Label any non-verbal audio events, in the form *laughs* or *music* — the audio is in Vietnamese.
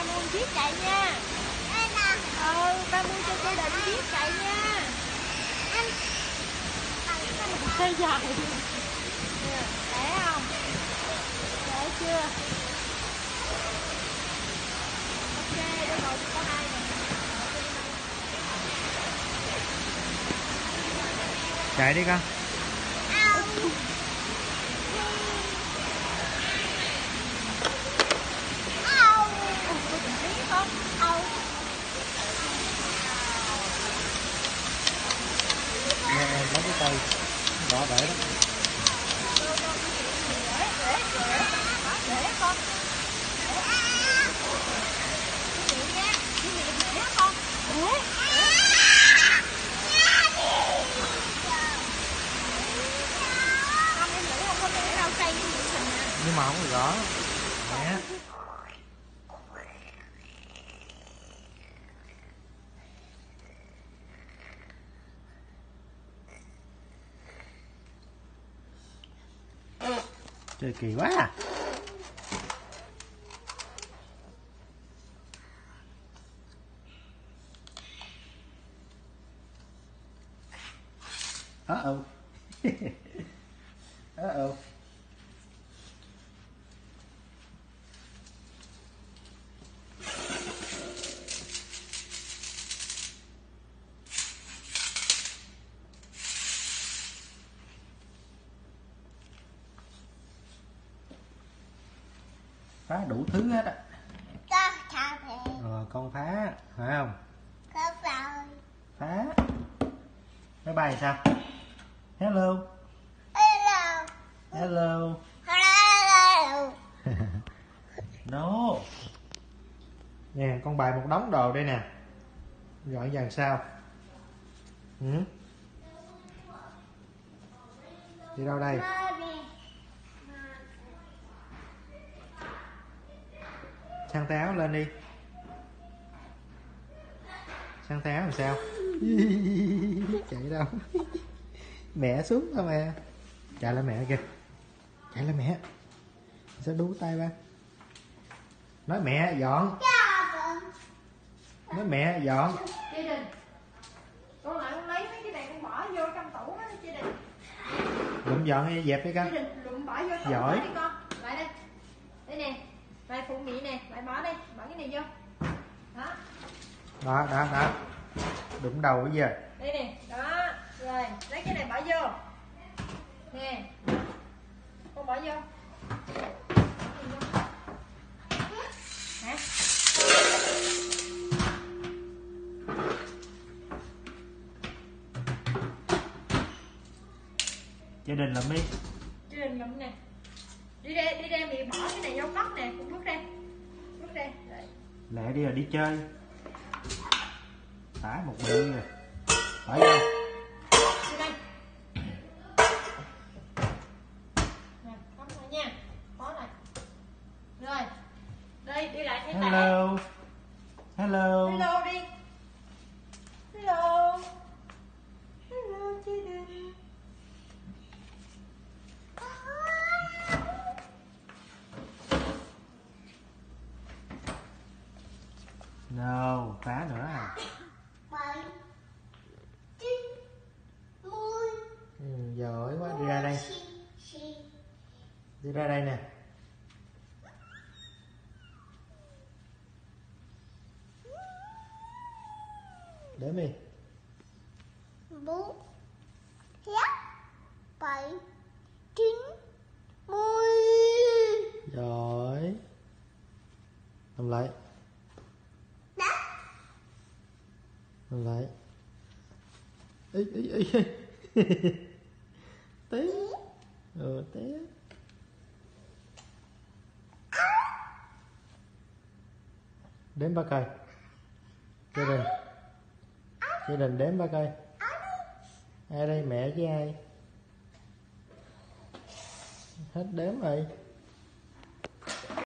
ba mua chiếc chạy nha. Ừ ba mua cho gia đình chiếc chạy nha. Xe dài Nè, rẻ không? Rẻ chưa? Ok đây rồi có hai chạy đi con Ồ, có từng tí không Nè, em lấy cái tay bỏ bể đó rẻ rẻ rẻ rẻ con Cái gì nha cái gì rẻ con rẻ không em nghĩ không có rẻ đâu cây cái gì hình nè nhưng mà không có rõ chơi kỳ quá à. Uh oh *laughs* phá đủ thứ hết á. Rồi con phá phải không? Phá máy bay sao? Hello. Hello. *laughs* No. Nè con bày một đống đồ đây nè. Gọi dàn sao? Ừ? đi đâu đây sang tay áo lên đi. Sang tay áo làm sao? *laughs* Chạy đâu? Mẹ xuống thôi mà chạy lại mẹ kìa. Chạy lại mẹ. Sao đú tay ba? Nói mẹ dọn. Nói mẹ dọn. Gia đình. Con lại con lấy mấy cái này con bỏ vô trong tủ á Gia đình. Lụm dọn đi dẹp đi con. Đình lụm bỏ vô tủ Giỏi. đi con. Lại đây. Đây nè Lại phụ mị nè Lại bỏ đây Bỏ cái này vô. Đó. Đó đó đó. Đụng đầu bây giờ Đây nè Đó. Rồi Lấy cái này bỏ vô. Nè. Con bỏ vô. Cái. Hả? Gia đình làm đi. Gia đình lụm nè Đi ra đi ra mẹ bỏ cái này vô cốc nè Con bước ra. Bước ra lẹ đi rồi đi chơi. Thả một bự rồi. Phải không hello. hello. Hello đi. Hello. Hello chị Đình no phá nữa à? Ừ, giỏi quá đi ra đây. Đi ra đây nè. Đếm đi bốn sáu bảy chín mười giỏi làm lại đất vậy, ấy ý ý ý. *laughs* Té. Ờ té. Đếm ba cây. Gia đình. Gia đình đếm ba cây. Ai đây? Mẹ với ai? Hết đếm rồi.